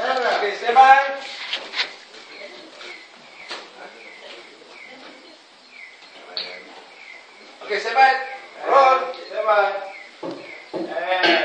Okay, stand by. Okay, stand by. Roll. Stand by. And...